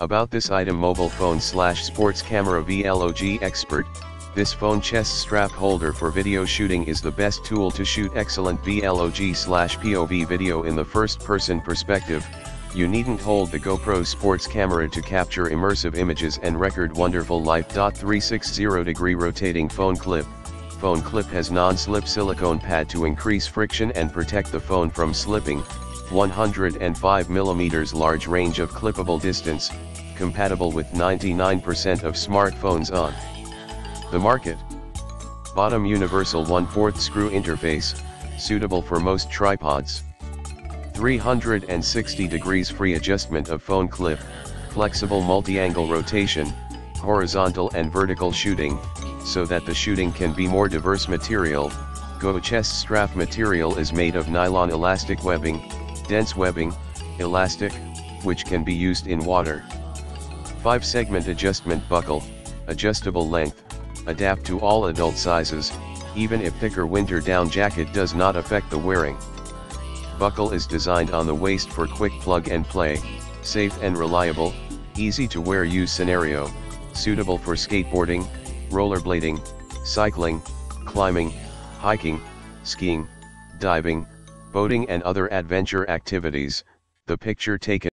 About this item mobile phone slash sports camera VLOG expert, this phone chest strap holder for video shooting is the best tool to shoot excellent VLOG slash POV video in the first person perspective, you needn't hold the GoPro sports camera to capture immersive images and record wonderful life. 360 degree rotating phone clip, phone clip has non-slip silicone pad to increase friction and protect the phone from slipping, 105mm large range of clippable distance, compatible with 99% of smartphones on the market. Bottom universal 1 4th screw interface, suitable for most tripods. 360 degrees free adjustment of phone clip, flexible multi-angle rotation, horizontal and vertical shooting, so that the shooting can be more diverse material, Go chest strap material is made of nylon elastic webbing, dense webbing, elastic, which can be used in water. 5 segment adjustment buckle, adjustable length, adapt to all adult sizes, even if thicker winter down jacket does not affect the wearing. Buckle is designed on the waist for quick plug and play, safe and reliable, easy to wear use scenario, suitable for skateboarding, rollerblading, cycling, climbing, hiking, skiing, diving, boating and other adventure activities, the picture taken